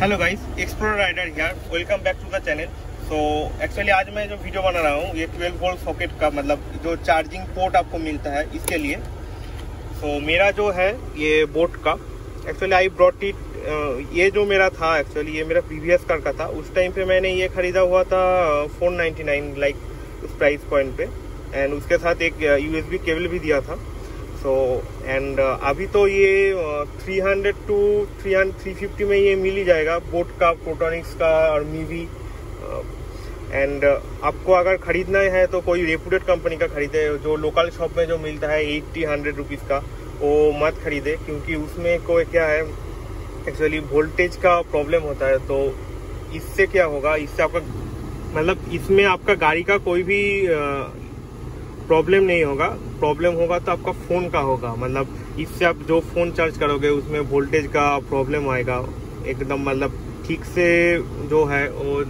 Hello guys explore rider here welcome back to the channel so actually आज मैं जो video बना रहा हूँ ये 12 वोल्ट सॉकेट का मतलब जो चार्जिंग पोर्ट आपको मिलता है इसके लिए। सो so, मेरा जो है ये बोट का एक्चुअली आई ब्रॉट इट ये जो मेरा था एक्चुअली ये मेरा प्रीवियस कार का था उस टाइम पे मैंने ये खरीदा हुआ था फोर लाइक उस प्राइस पॉइंट पे। एंड उसके साथ एक यूएसबी केबल भी दिया था। सो एंड uh, अभी तो ये uh, 300 टू 300 350 में ये मिल ही जाएगा। बोट का प्रोटोनिक्स का और मीवी एंड uh, आपको अगर खरीदना है तो कोई रेपुटेड कंपनी का खरीदे। जो लोकल शॉप में जो मिलता है एट्टी हंड्रेड रुपीज़ का वो मत खरीदे क्योंकि उसमें कोई क्या है एक्चुअली वोल्टेज का प्रॉब्लम होता है। तो इससे क्या होगा इससे आपका मतलब इसमें आपका गाड़ी का कोई भी प्रॉब्लम नहीं होगा। प्रॉब्लम होगा तो आपका फ़ोन का होगा। मतलब इससे आप जो फ़ोन चार्ज करोगे, उसमें वोल्टेज का प्रॉब्लम आएगा। एकदम मतलब ठीक से जो है, वो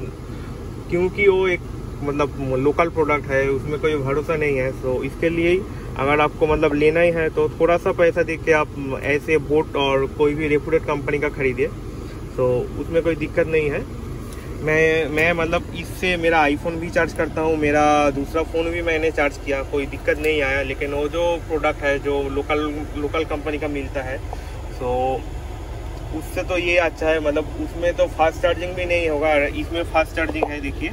क्योंकि वो एक मतलब लोकल प्रोडक्ट है, उसमें कोई भरोसा नहीं है। तो इसके लिए ही अगर आपको मतलब लेना ही है तो थोड़ा सा पैसा दे के आप ऐसे बोट और कोई भी रेपुटेड कंपनी का खरीदिए। तो उसमें कोई दिक्कत नहीं है। मैं मैं मतलब इससे मेरा आईफोन भी चार्ज करता हूँ, मेरा दूसरा फ़ोन भी मैंने चार्ज किया, कोई दिक्कत नहीं आया, लेकिन वो जो प्रोडक्ट है, जो लोकल लोकल कंपनी का मिलता है तो उससे तो ये अच्छा है मतलब उसमें तो फास्ट चार्जिंग भी नहीं होगा, इसमें फास्ट चार्जिंग है, देखिए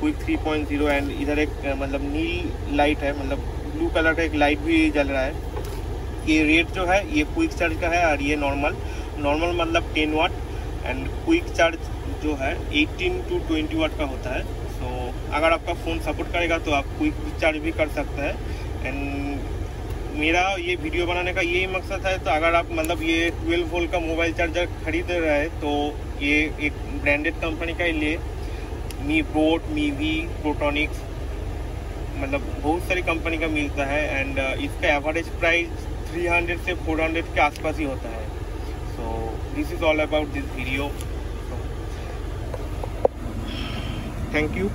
quick three point zero and इधर एक मतलब नील लाइट है मतलब ब्लू कलर का एक लाइट भी जल रहा है, ये रेट जो है, ये क्विक चार्ज का है, और ये नॉर्मल नॉर्मल मतलब ten watt and quick charge जो है 18 टू 20 वाट का होता है। सो so, अगर आपका फ़ोन सपोर्ट करेगा तो आप क्विक चार्ज भी कर सकते हैं। एंड मेरा ये वीडियो बनाने का यही मकसद है तो अगर आप मतलब ये 12 वोल्ट का मोबाइल चार्जर खरीद रहे हैं तो ये एक ब्रांडेड कंपनी का ही लिए। मी बोट मी वी प्रोटोनिक्स मतलब बहुत सारी कंपनी का मिलता है। एंड uh, इसका एवरेज प्राइस 300 से 400 के आसपास ही होता है। this is all about this video. So, thank you.